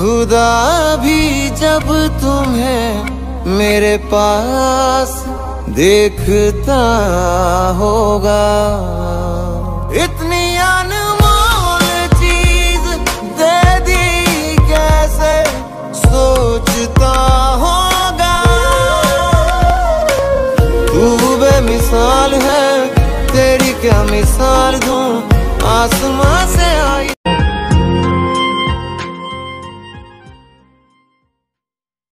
खुदा भी जब तुम्हें मेरे पास देखता होगा। इतनी अनमोल चीज़ दे दी कैसे सोचता होगा। तू बेमिसाल है, तेरी क्या मिसाल दूँ?